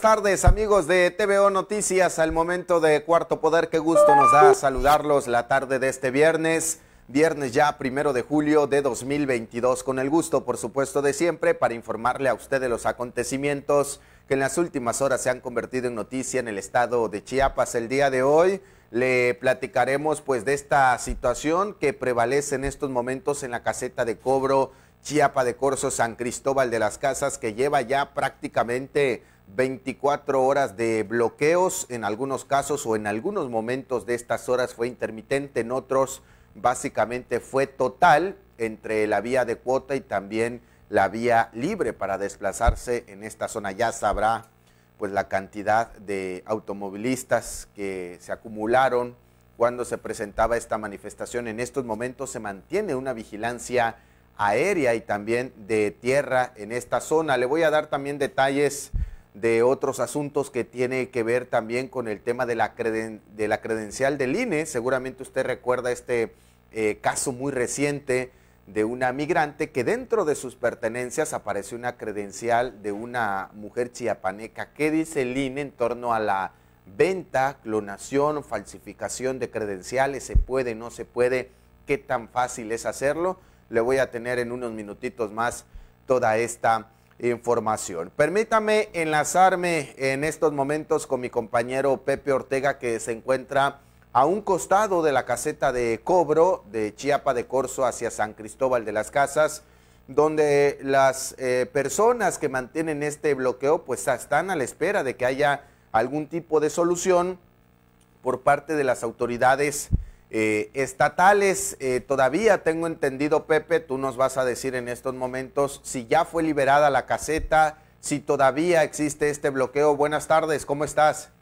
buenas tardes amigos de TVO Noticias. Al momento de Cuarto Poder, qué gusto nos da saludarlos la tarde de este viernes. Viernes ya primero de julio de 2022. Con el gusto, por supuesto, de siempre para informarle a usted de los acontecimientos que en las últimas horas se han convertido en noticia en el estado de Chiapas. El día de hoy le platicaremos pues de esta situación que prevalece en estos momentos en la caseta de cobro Chiapa de Corso San Cristóbal de las Casas que lleva ya prácticamente 24 horas de bloqueos en algunos casos o en algunos momentos de estas horas fue intermitente, en otros básicamente fue total entre la vía de cuota y también la vía libre para desplazarse en esta zona. Ya sabrá pues la cantidad de automovilistas que se acumularon cuando se presentaba esta manifestación. En estos momentos se mantiene una vigilancia aérea y también de tierra en esta zona. Le voy a dar también detalles de otros asuntos que tiene que ver también con el tema de la, de la credencial del INE. Seguramente usted recuerda este eh, caso muy reciente de una migrante que dentro de sus pertenencias apareció una credencial de una mujer chiapaneca. ¿Qué dice el INE en torno a la venta, clonación, falsificación de credenciales? ¿Se puede, no se puede? ¿Qué tan fácil es hacerlo? Le voy a tener en unos minutitos más toda esta información. Permítame enlazarme en estos momentos con mi compañero Pepe Ortega que se encuentra a un costado de la caseta de cobro de Chiapa de Corzo hacia San Cristóbal de las Casas, donde las eh, personas que mantienen este bloqueo pues están a la espera de que haya algún tipo de solución por parte de las autoridades eh, estatales, eh, todavía tengo entendido, Pepe, tú nos vas a decir en estos momentos si ya fue liberada la caseta, si todavía existe este bloqueo. Buenas tardes, ¿cómo estás?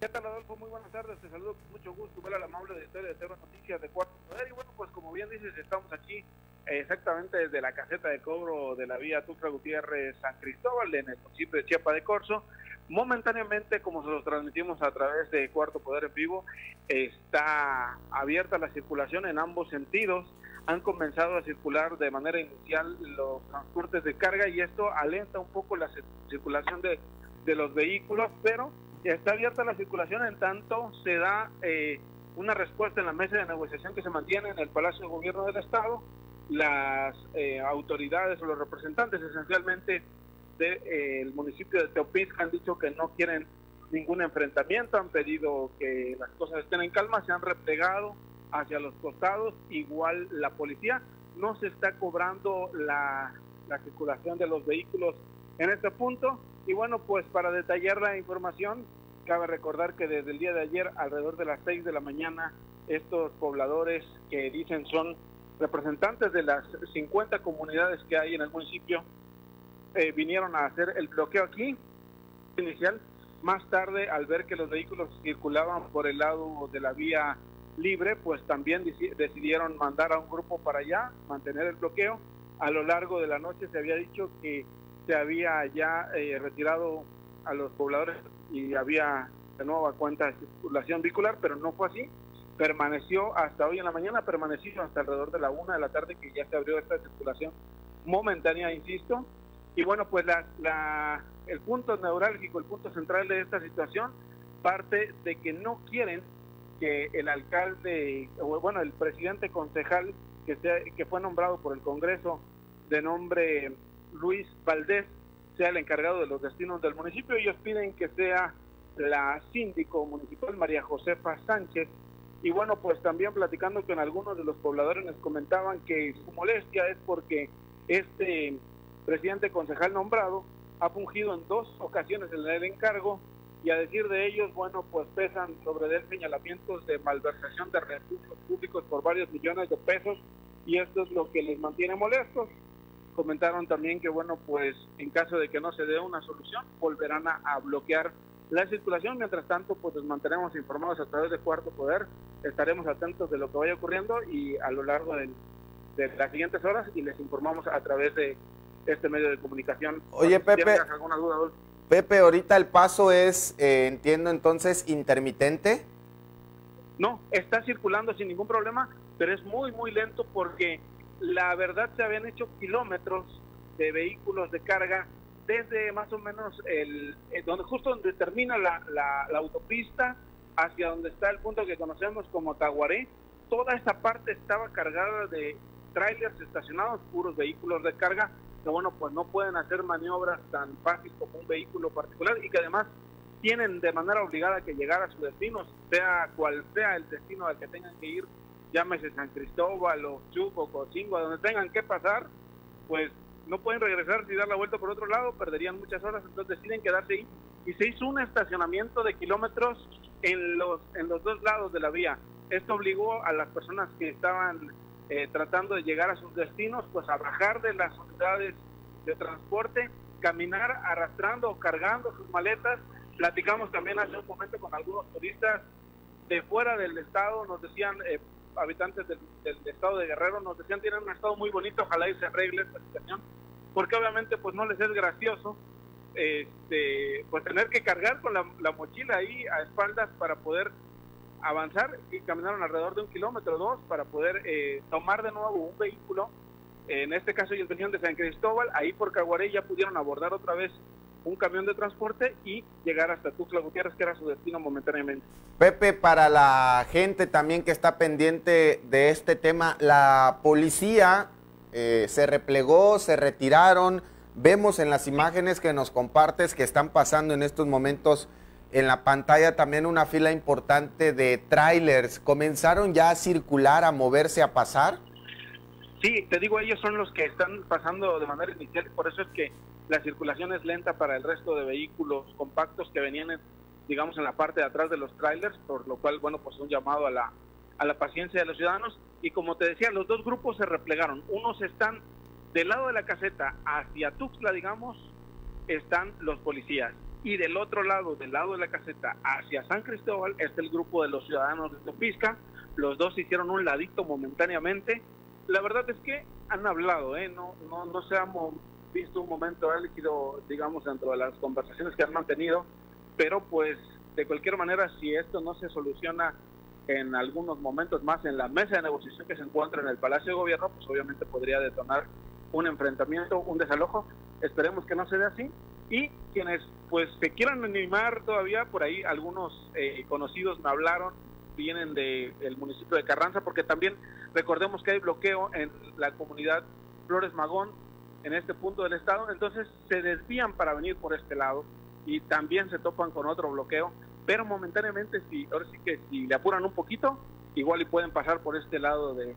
¿Qué tal, Adolfo? Muy buenas tardes, te saludo con mucho gusto, ver a la amable de de Cero Noticias de Cuarto Poder. Y bueno, pues como bien dices, estamos aquí exactamente desde la caseta de cobro de la vía Tucra Gutiérrez San Cristóbal, en el municipio de Chiapa de Corzo. Momentáneamente, como se los transmitimos a través de Cuarto Poder en Vivo, está abierta la circulación en ambos sentidos. Han comenzado a circular de manera inicial los transportes de carga y esto alenta un poco la circulación de, los vehículos, pero está abierta la circulación en tanto se da eh, una respuesta en la mesa de negociación que se mantiene en el Palacio de Gobierno del Estado. Las eh, autoridades o los representantes esencialmente del eh, municipio de Teopisca han dicho que no quieren ningún enfrentamiento, han pedido que las cosas estén en calma, se han replegado hacia los costados, igual la policía no se está cobrando la, la circulación de los vehículos en este punto. Y bueno, pues para detallar la información, cabe recordar que desde el día de ayer, alrededor de las 6 de la mañana, estos pobladores que dicen son representantes de las 50 comunidades que hay en el municipio, eh, vinieron a hacer el bloqueo aquí inicial. Más tarde, al ver que los vehículos circulaban por el lado de la vía libre, pues también decidieron mandar a un grupo para allá, mantener el bloqueo. A lo largo de la noche se había dicho que se había ya eh, retirado a los pobladores y había de nuevo cuenta de circulación vehicular, pero no fue así. Permaneció hasta hoy en la mañana, permaneció hasta alrededor de la una de la tarde que ya se abrió esta circulación momentánea, insisto, y bueno, pues la, el punto neurálgico, el punto central de esta situación parte de que no quieren que el alcalde, o bueno, el presidente concejal que, sea, que fue nombrado por el Congreso de nombre Luis Valdés sea el encargado de los destinos del municipio. Ellos piden que sea la síndico municipal María Josefa Sánchez. Y bueno, pues también platicando con algunos de los pobladores nos comentaban que su molestia es porque este presidente concejal nombrado ha fungido en dos ocasiones en el encargo y a decir de ellos, bueno, pues pesan sobre él señalamientos de malversación de recursos públicos por varios millones de pesos y esto es lo que les mantiene molestos. Comentaron también que, bueno, pues en caso de que no se dé una solución, volverán a, bloquear la circulación. Mientras tanto, pues nos mantenemos informados a través de Cuarto Poder. Estaremos atentos de lo que vaya ocurriendo y a lo largo de, de las siguientes horas y les informamos a través de este medio de comunicación. Oye, Pepe. alguna duda, Pepe, ahorita el paso es, eh, entiendo entonces, intermitente. No, está circulando sin ningún problema, pero es muy, muy lento porque la verdad se habían hecho kilómetros de vehículos de carga desde más o menos el, eh, donde justo donde termina la, la, autopista hacia donde está el punto que conocemos como Taguaré, toda esa parte estaba cargada de trailers estacionados, puros vehículos de carga, que bueno, pues no pueden hacer maniobras tan fáciles como un vehículo particular y que además tienen de manera obligada que llegar a su destino, sea cual sea el destino al que tengan que ir, llámese San Cristóbal o Chuco, Cochingo, a donde tengan que pasar, pues no pueden regresar y dar la vuelta por otro lado, perderían muchas horas, entonces deciden quedarse ahí. Y se hizo un estacionamiento de kilómetros en los, en los dos lados de la vía. Esto obligó a las personas que estaban eh, tratando de llegar a sus destinos, pues a bajar de las unidades de transporte, caminar arrastrando o cargando sus maletas. Platicamos también hace un momento con algunos turistas de fuera del estado, nos decían, eh, habitantes del, estado de Guerrero, nos decían, tienen un estado muy bonito, ojalá y se arregle esta situación, porque obviamente pues no les es gracioso este, pues tener que cargar con la, la mochila ahí a espaldas para poder avanzar y caminaron alrededor de un kilómetro o dos para poder eh, tomar de nuevo un vehículo. En este caso ellos venían de San Cristóbal, ahí por Caguaré ya pudieron abordar otra vez un camión de transporte y llegar hasta Tuxtla Gutiérrez, que era su destino momentáneamente. Pepe, para la gente también que está pendiente de este tema, la policía eh, se replegó, se retiraron. Vemos en las imágenes que nos compartes que están pasando en estos momentos en la pantalla también una fila importante de trailers. ¿Comenzaron ya a circular, a moverse, a pasar? Sí, te digo, ellos son los que están pasando de manera inicial, por eso es que la circulación es lenta para el resto de vehículos compactos que venían, digamos, en la parte de atrás de los trailers, por lo cual, bueno, pues un llamado a la, a la paciencia de los ciudadanos. Y como te decía, los dos grupos se replegaron. Unos están del lado de la caseta hacia Tuxtla, digamos, están los policías y del otro lado, del lado de la caseta, hacia San Cristóbal, está el grupo de los ciudadanos de Topisca. Los dos hicieron un ladito momentáneamente. La verdad es que han hablado, ¿eh? no, no, no se ha visto un momento álgido, digamos, dentro de las conversaciones que han mantenido, pero pues de cualquier manera, si esto no se soluciona en algunos momentos más en la mesa de negociación que se encuentra en el Palacio de Gobierno, pues obviamente podría detonar un enfrentamiento, un desalojo. Esperemos que no se dé así, y quienes pues se quieran animar todavía, por ahí algunos eh, conocidos me hablaron, vienen del municipio de Carranza, porque también recordemos que hay bloqueo en la comunidad Flores Magón, en este punto del estado, entonces se desvían para venir por este lado y también se topan con otro bloqueo, pero momentáneamente, si, ahora sí que si le apuran un poquito, igual y pueden pasar por este lado de,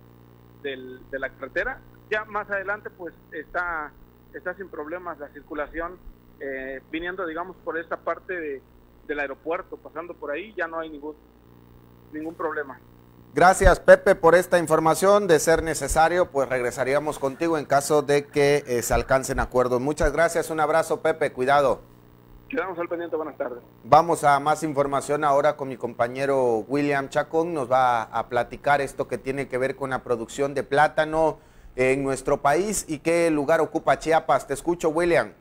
de la carretera. Ya más adelante pues está, está sin problemas la circulación eh, viniendo, digamos, por esta parte del aeropuerto, pasando por ahí, ya no hay ningún, ningún problema. Gracias, Pepe, por esta información. De ser necesario, pues regresaríamos contigo en caso de que eh, se alcancen acuerdos. Muchas gracias, un abrazo, Pepe, cuidado. Quedamos al pendiente, buenas tardes. Vamos a más información ahora con mi compañero William Chacón. Nos va a platicar esto que tiene que ver con la producción de plátano en nuestro país y qué lugar ocupa Chiapas. Te escucho, William.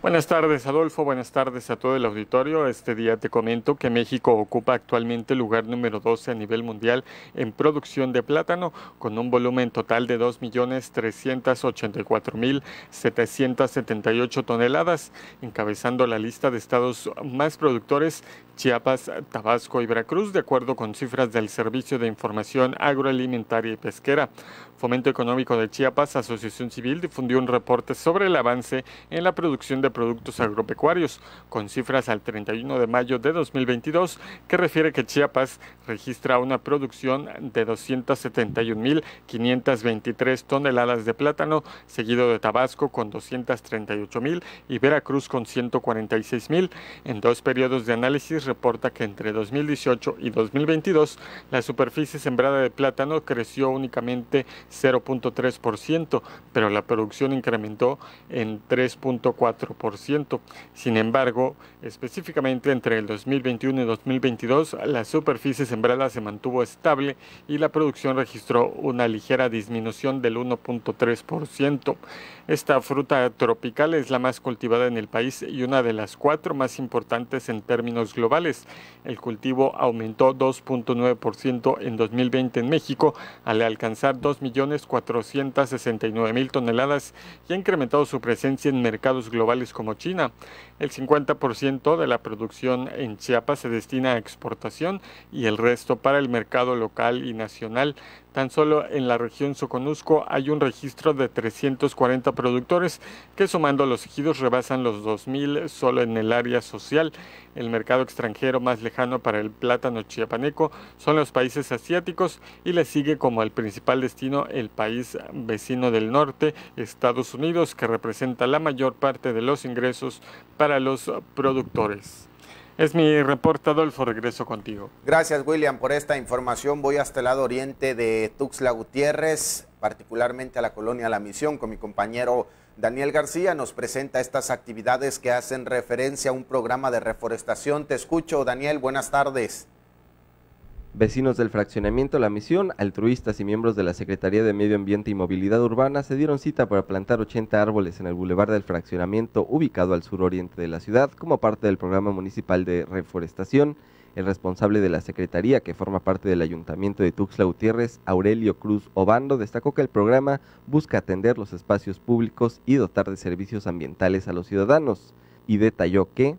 Buenas tardes, Adolfo. Buenas tardes a todo el auditorio. Este día te comento que México ocupa actualmente el lugar número 12 a nivel mundial en producción de plátano, con un volumen total de 2.384.778 toneladas, encabezando la lista de estados más productores Chiapas, Tabasco y Veracruz, de acuerdo con cifras del Servicio de Información Agroalimentaria y Pesquera. Fomento Económico de Chiapas, Asociación Civil, difundió un reporte sobre el avance en la producción de Productos Agropecuarios, con cifras al 31 de mayo de 2022, que refiere que Chiapas registra una producción de 271.523 toneladas de plátano, seguido de Tabasco con 238.000 y Veracruz con 146.000. En dos periodos de análisis reporta que entre 2018 y 2022 la superficie sembrada de plátano creció únicamente 0.3%, pero la producción incrementó en 3.4%. Sin embargo, específicamente entre el 2021 y 2022, la superficie sembrada se mantuvo estable y la producción registró una ligera disminución del 1.3%. Esta fruta tropical es la más cultivada en el país y una de las cuatro más importantes en términos globales. El cultivo aumentó 2.9% en 2020 en México al alcanzar 2.469.000 toneladas y ha incrementado su presencia en mercados globales como China. El 50% de la producción en Chiapas se destina a exportación y el resto para el mercado local y nacional. Tan solo en la región Soconusco hay un registro de 340 productores que sumando los ejidos rebasan los 2.000 solo en el área social. El mercado extranjero más lejano para el plátano chiapaneco son los países asiáticos y le sigue como el principal destino el país vecino del norte, Estados Unidos, que representa la mayor parte de los ingresos para los productores. Es mi reporte, Adolfo, regreso contigo. Gracias, William, por esta información. Voy hasta el lado oriente de Tuxtla Gutiérrez, particularmente a la colonia La Misión, con mi compañero Daniel García. Nos presenta estas actividades que hacen referencia a un programa de reforestación. Te escucho, Daniel, buenas tardes. Vecinos del fraccionamiento La Misión, altruistas y miembros de la Secretaría de Medio Ambiente y Movilidad Urbana se dieron cita para plantar 80 árboles en el bulevar del fraccionamiento ubicado al suroriente de la ciudad como parte del programa municipal de reforestación. El responsable de la Secretaría, que forma parte del Ayuntamiento de Tuxtla Gutiérrez, Aurelio Cruz Obando, destacó que el programa busca atender los espacios públicos y dotar de servicios ambientales a los ciudadanos, y detalló que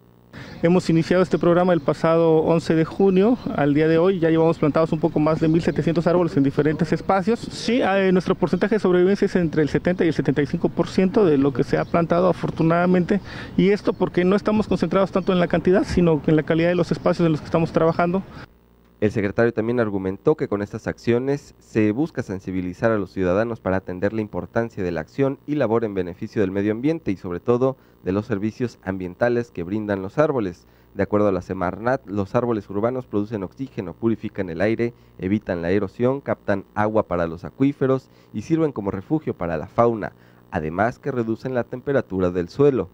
Hemos iniciado este programa el pasado 11 de junio. Al día de hoy ya llevamos plantados un poco más de 1.700 árboles en diferentes espacios. Sí, eh, nuestro porcentaje de sobrevivencia es entre el 70 y el 75% de lo que se ha plantado afortunadamente. Y esto porque no estamos concentrados tanto en la cantidad, sino en la calidad de los espacios en los que estamos trabajando. El secretario también argumentó que con estas acciones se busca sensibilizar a los ciudadanos para atender la importancia de la acción y labor en beneficio del medio ambiente y sobre todo de los servicios ambientales que brindan los árboles. De acuerdo a la Semarnat, los árboles urbanos producen oxígeno, purifican el aire, evitan la erosión, captan agua para los acuíferos y sirven como refugio para la fauna, además que reducen la temperatura del suelo.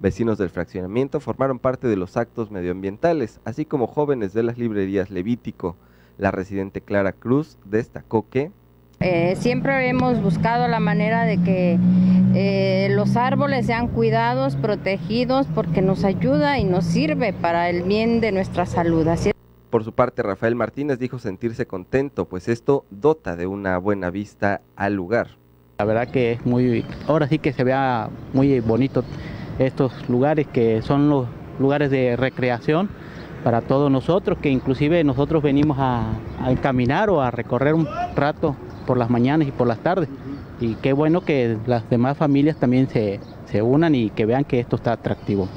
Vecinos del fraccionamiento formaron parte de los actos medioambientales, así como jóvenes de las librerías Levítico. La residente Clara Cruz destacó que eh, siempre hemos buscado la manera de que eh, los árboles sean cuidados, protegidos, porque nos ayuda y nos sirve para el bien de nuestra salud. Por su parte, Rafael Martínez dijo sentirse contento, pues esto dota de una buena vista al lugar. La verdad que es muy, ahora sí que se vea muy bonito estos lugares que son los lugares de recreación para todos nosotros, que inclusive nosotros venimos a, caminar o a recorrer un rato por las mañanas y por las tardes. Y qué bueno que las demás familias también se, se unan y que vean que esto está atractivo.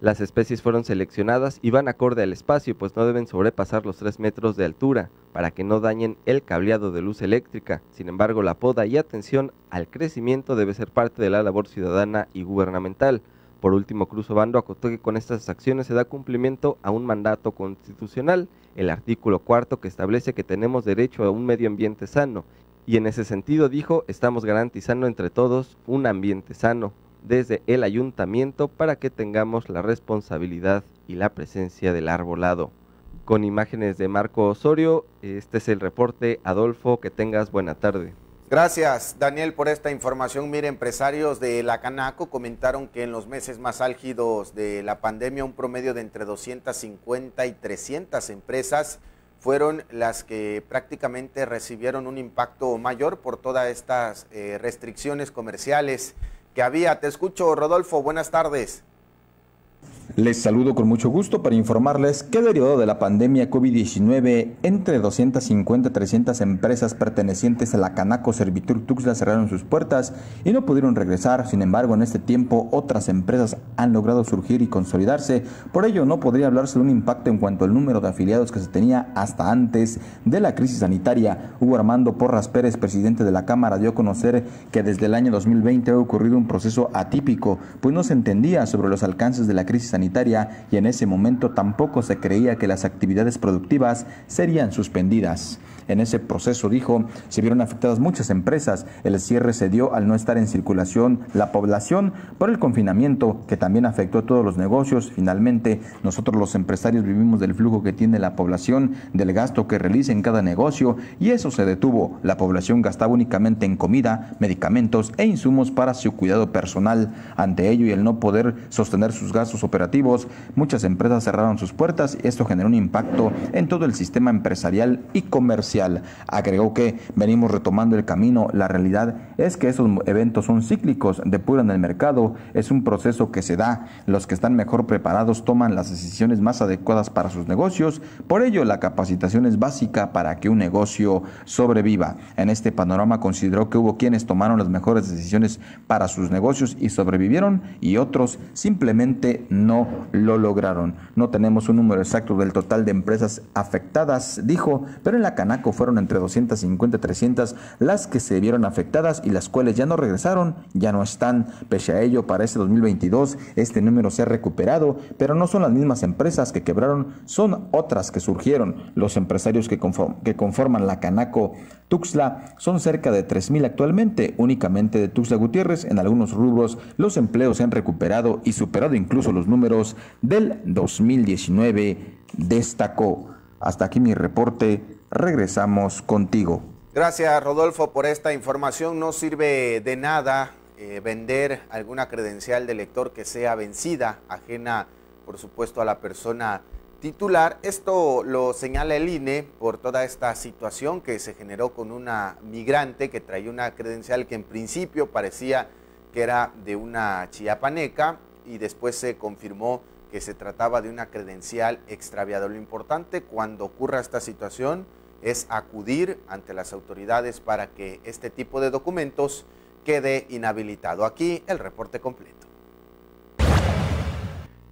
Las especies fueron seleccionadas y van acorde al espacio, pues no deben sobrepasar los 3 metros de altura para que no dañen el cableado de luz eléctrica. Sin embargo, la poda y atención al crecimiento debe ser parte de la labor ciudadana y gubernamental. Por último, Cruz Obando acotó que con estas acciones se da cumplimiento a un mandato constitucional, el artículo cuarto que establece que tenemos derecho a un medio ambiente sano, y en ese sentido dijo, estamos garantizando entre todos un ambiente sano desde el ayuntamiento para que tengamos la responsabilidad y la presencia del arbolado. Con imágenes de Marco Osorio, este es el reporte. Adolfo, que tengas buena tarde. Gracias, Daniel, por esta información. Mire, empresarios de la Canaco comentaron que en los meses más álgidos de la pandemia, un promedio de entre 250 y 300 empresas fueron las que prácticamente recibieron un impacto mayor por todas estas eh, restricciones comerciales que había. Te escucho, Rodolfo. Buenas tardes. Les saludo con mucho gusto para informarles que derivado de la pandemia COVID-19, entre 250 y 300 empresas pertenecientes a la Canaco Servitur Tuxla cerraron sus puertas y no pudieron regresar. Sin embargo, en este tiempo otras empresas han logrado surgir y consolidarse. Por ello, no podría hablarse de un impacto en cuanto al número de afiliados que se tenía hasta antes de la crisis sanitaria. Hugo Armando Porras Pérez, presidente de la Cámara, dio a conocer que desde el año 2020 ha ocurrido un proceso atípico, pues no se entendía sobre los alcances de la crisis sanitaria y en ese momento tampoco se creía que las actividades productivas serían suspendidas. En ese proceso, dijo, se vieron afectadas muchas empresas. El cierre se dio al no estar en circulación la población por el confinamiento, que también afectó a todos los negocios. Finalmente, nosotros los empresarios vivimos del flujo que tiene la población, del gasto que realiza en cada negocio, y eso se detuvo. La población gastaba únicamente en comida, medicamentos e insumos para su cuidado personal. Ante ello y el no poder sostener sus gastos operativos, muchas empresas cerraron sus puertas y esto generó un impacto en todo el sistema empresarial y comercial Agregó que venimos retomando el camino. La realidad es que esos eventos son cíclicos, depuran el mercado, es un proceso que se da. Los que están mejor preparados toman las decisiones más adecuadas para sus negocios. Por ello, la capacitación es básica para que un negocio sobreviva. En este panorama consideró que hubo quienes tomaron las mejores decisiones para sus negocios y sobrevivieron y otros simplemente no lo lograron. No tenemos un número exacto del total de empresas afectadas, dijo, pero en la Canaco fueron entre 250 y 300 las que se vieron afectadas y las cuales ya no regresaron, ya no están. Pese a ello, para este 2022 este número se ha recuperado, pero no son las mismas empresas que quebraron, son otras que surgieron. Los empresarios que, conforman la Canaco Tuxla son cerca de 3.000 actualmente, únicamente de Tuxla Gutiérrez. En algunos rubros los empleos se han recuperado y superado incluso los números del 2019, destacó. Hasta aquí mi reporte regresamos contigo. Gracias Rodolfo por esta información. No sirve de nada eh, vender alguna credencial de lector que sea vencida, ajena por supuesto a la persona titular. Esto lo señala el INE por toda esta situación que se generó con una migrante que traía una credencial que en principio parecía que era de una chiapaneca y después se confirmó que se trataba de una credencial extraviada. Lo importante cuando ocurra esta situación es acudir ante las autoridades para que este tipo de documentos quede inhabilitado. Aquí el reporte completo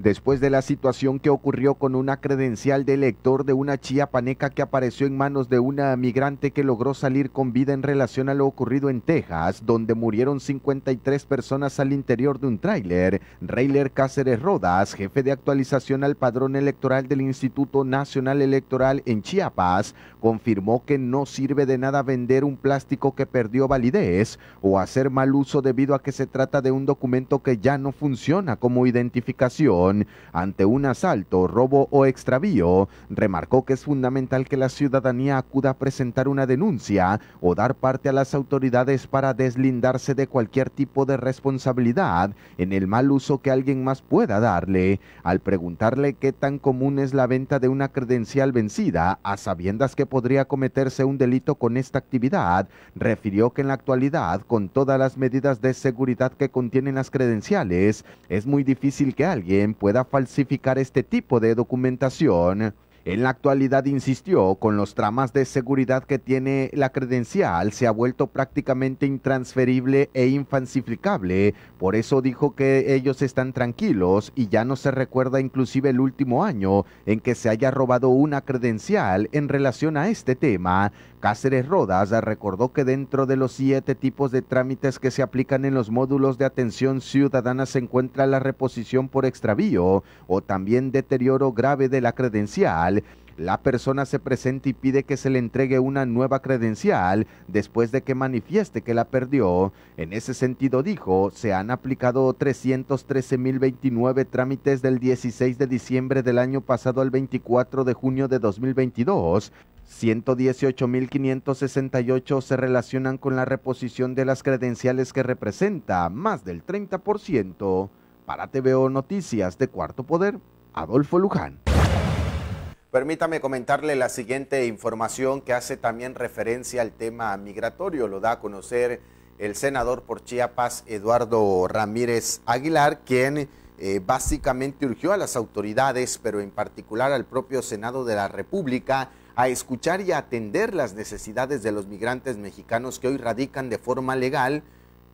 después de la situación que ocurrió con una credencial de lector de una chiapaneca que apareció en manos de una migrante que logró salir con vida en relación a lo ocurrido en Texas, donde murieron 53 personas al interior de un tráiler. Reyler Cáceres Rodas, jefe de actualización al padrón electoral del Instituto Nacional Electoral en Chiapas, confirmó que no sirve de nada vender un plástico que perdió validez o hacer mal uso debido a que se trata de un documento que ya no funciona como identificación ante un asalto, robo o extravío, remarcó que es fundamental que la ciudadanía acuda a presentar una denuncia o dar parte a las autoridades para deslindarse de cualquier tipo de responsabilidad en el mal uso que alguien más pueda darle. Al preguntarle qué tan común es la venta de una credencial vencida, a sabiendas que podría cometerse un delito con esta actividad, refirió que en la actualidad, con todas las medidas de seguridad que contienen las credenciales, es muy difícil que alguien pueda falsificar este tipo de documentación. En la actualidad insistió, con los tramas de seguridad que tiene la credencial, se ha vuelto prácticamente intransferible e infalsificable. Por eso dijo que ellos están tranquilos y ya no se recuerda inclusive el último año en que se haya robado una credencial en relación a este tema. Cáceres Rodas recordó que dentro de los siete tipos de trámites que se aplican en los módulos de atención ciudadana se encuentra la reposición por extravío o también deterioro grave de la credencial la persona se presenta y pide que se le entregue una nueva credencial después de que manifieste que la perdió. En ese sentido dijo, se han aplicado 313.029 trámites del 16 de diciembre del año pasado al 24 de junio de 2022. 118.568 se relacionan con la reposición de las credenciales que representa más del 30%. Para TVO Noticias de Cuarto Poder, Adolfo Luján. Permítame comentarle la siguiente información que hace también referencia al tema migratorio. Lo da a conocer el senador por Chiapas, Eduardo Ramírez Aguilar, quien eh, básicamente urgió a las autoridades, pero en particular al propio Senado de la República, a escuchar y atender las necesidades de los migrantes mexicanos que hoy radican de forma legal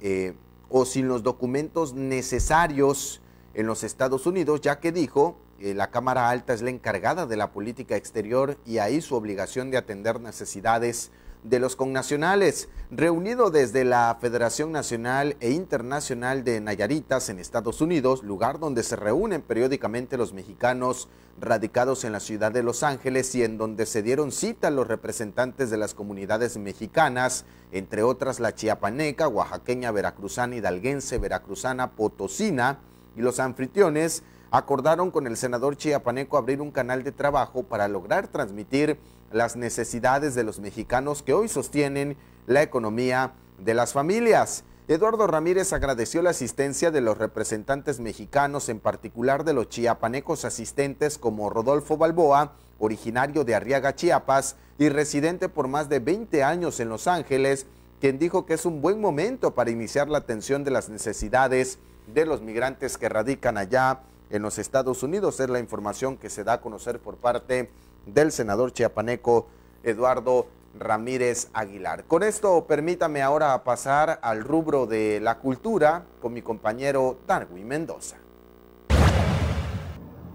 eh, o sin los documentos necesarios en los Estados Unidos, ya que dijo que la Cámara Alta es la encargada de la política exterior y ahí su obligación de atender necesidades de los connacionales, reunido desde la Federación Nacional e Internacional de Nayaritas en Estados Unidos, lugar donde se reúnen periódicamente los mexicanos radicados en la ciudad de Los Ángeles y en donde se dieron cita los representantes de las comunidades mexicanas, entre otras la chiapaneca, oaxaqueña, veracruzana, hidalguense, veracruzana, potosina, y los anfitriones acordaron con el senador chiapaneco abrir un canal de trabajo para lograr transmitir las necesidades de los mexicanos que hoy sostienen la economía de las familias. Eduardo Ramírez agradeció la asistencia de los representantes mexicanos, en particular de los chiapanecos asistentes como Rodolfo Balboa, originario de Arriaga, Chiapas, y residente por más de 20 años en Los Ángeles, quien dijo que es un buen momento para iniciar la atención de las necesidades de los migrantes que radican allá en los Estados Unidos. Es la información que se da a conocer por parte del senador chiapaneco Eduardo Ramírez Aguilar. Con esto permítame ahora pasar al rubro de la cultura con mi compañero Darwin Mendoza.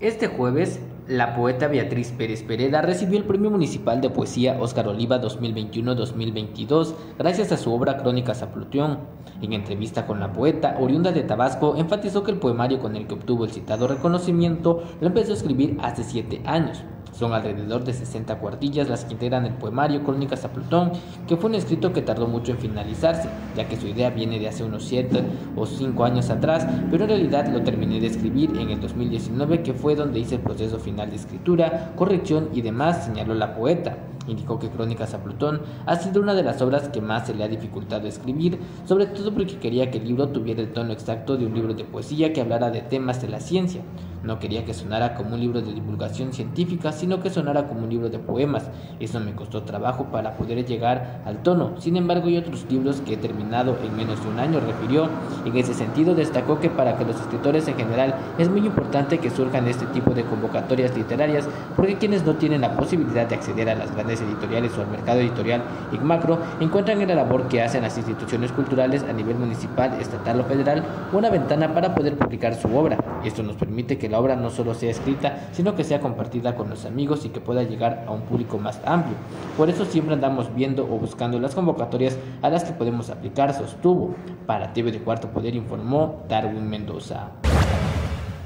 Este jueves, la poeta Beatriz Pérez Pereda recibió el Premio Municipal de Poesía Óscar Oliva 2021-2022 gracias a su obra Crónicas a Plutión. En entrevista con la poeta, oriunda de Tabasco, enfatizó que el poemario con el que obtuvo el citado reconocimiento lo empezó a escribir hace siete años. Son alrededor de 60 cuartillas las que integran el poemario Crónicas a Plutón, que fue un escrito que tardó mucho en finalizarse, ya que su idea viene de hace unos 7 o 5 años atrás, pero en realidad lo terminé de escribir en el 2019, que fue donde hice el proceso final de escritura, corrección y demás, señaló la poeta. Indicó que Crónicas a Plutón ha sido una de las obras que más se le ha dificultado escribir, sobre todo porque quería que el libro tuviera el tono exacto de un libro de poesía que hablara de temas de la ciencia. No quería que sonara como un libro de divulgación científica, sino que sonara como un libro de poemas. Eso me costó trabajo para poder llegar al tono. Sin embargo, hay otros libros que he terminado en menos de un año, refirió. En ese sentido, destacó que para que los escritores en general es muy importante que surjan este tipo de convocatorias literarias, porque quienes no tienen la posibilidad de acceder a las grandes editoriales o al mercado editorial y macro encuentran en la labor que hacen las instituciones culturales a nivel municipal, estatal o federal una ventana para poder publicar su obra. Esto nos permite que la obra no solo sea escrita, sino que sea compartida con los amigos y que pueda llegar a un público más amplio. Por eso siempre andamos viendo o buscando las convocatorias a las que podemos aplicar, sostuvo. Para TV de Cuarto Poder informó Darwin Mendoza.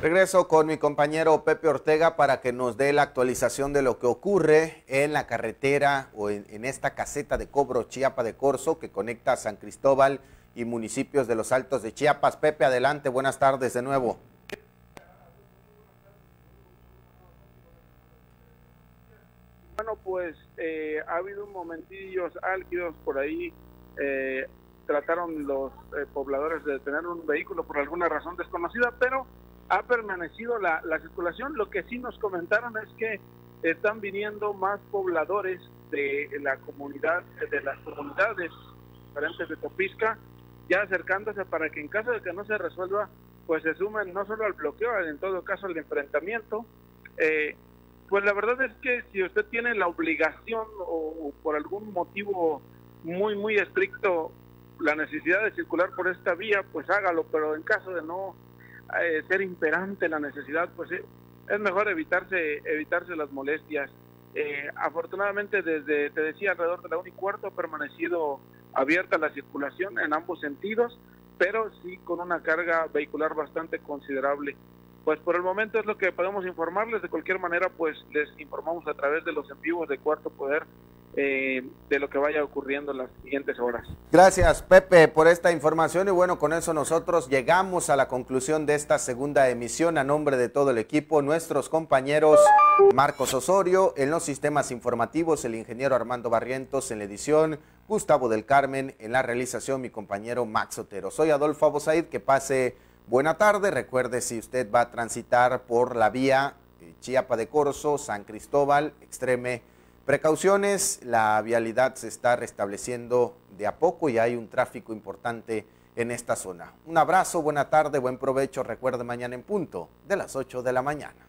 Regreso con mi compañero Pepe Ortega para que nos dé la actualización de lo que ocurre en la carretera o en, esta caseta de cobro Chiapa de Corzo que conecta San Cristóbal y municipios de los Altos de Chiapas. Pepe, adelante, buenas tardes de nuevo. Bueno, pues eh, ha habido momentillos álgidos por ahí. Eh, trataron los eh, pobladores de tener un vehículo por alguna razón desconocida, pero ha permanecido la, la, circulación. Lo que sí nos comentaron es que están viniendo más pobladores de la comunidad, de las comunidades diferentes de Topisca, ya acercándose para que en caso de que no se resuelva, pues se sumen no solo al bloqueo, en todo caso al enfrentamiento. Eh, pues la verdad es que si usted tiene la obligación o, o, por algún motivo muy, muy estricto la necesidad de circular por esta vía, pues hágalo, pero en caso de no eh, ser imperante la necesidad, pues eh, es mejor evitarse, evitarse las molestias. Eh, afortunadamente desde, te decía, alrededor de la 1 y cuarto ha permanecido abierta la circulación en ambos sentidos, pero sí con una carga vehicular bastante considerable pues por el momento es lo que podemos informarles. De cualquier manera, pues les informamos a través de los en vivos de Cuarto Poder eh, de lo que vaya ocurriendo en las siguientes horas. Gracias, Pepe, por esta información. Y bueno, con eso nosotros llegamos a la conclusión de esta segunda emisión. A nombre de todo el equipo, nuestros compañeros Marcos Osorio en los sistemas informativos, el ingeniero Armando Barrientos en la edición, Gustavo del Carmen en la realización, mi compañero Max Otero. Soy Adolfo Abosaid, que pase Buena tarde, recuerde si usted va a transitar por la vía Chiapa de Corzo, San Cristóbal, extreme precauciones, la vialidad se está restableciendo de a poco y hay un tráfico importante en esta zona. Un abrazo, buena tarde, buen provecho. Recuerde mañana en punto de las 8 de la mañana.